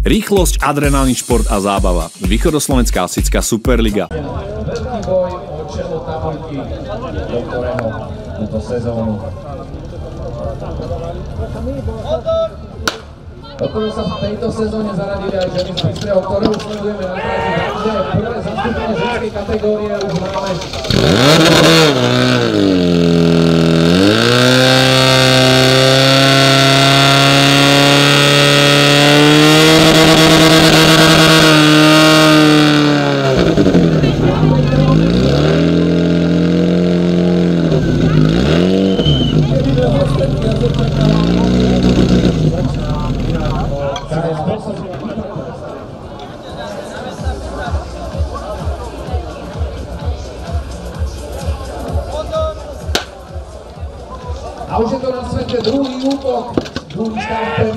Rýchlosť, adrenálny šport a zábava. Východoslovenská asická Superliga. Boj o čelo tabulky, do ktorého túto sezónu. Do ktorého sa v tejto sezóne zaradili aj ženy z Bystrého, ktoré už sledujeme na práci. Takže prvé zastúpenie ženskej kategórie už máme. A už je to na svete druhý útok, druhý stav pre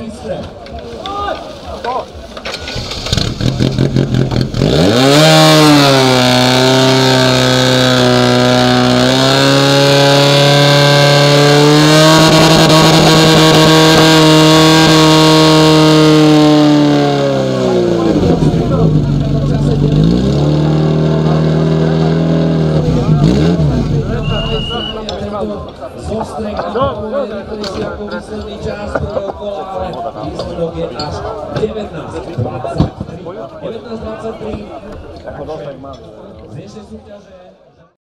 Ronaldo. Sostek nakupuje nakonec jako výsledný část prvního kola, ale výsledok je až 19. 19-23. Jako dostaň mám. Z soutěže.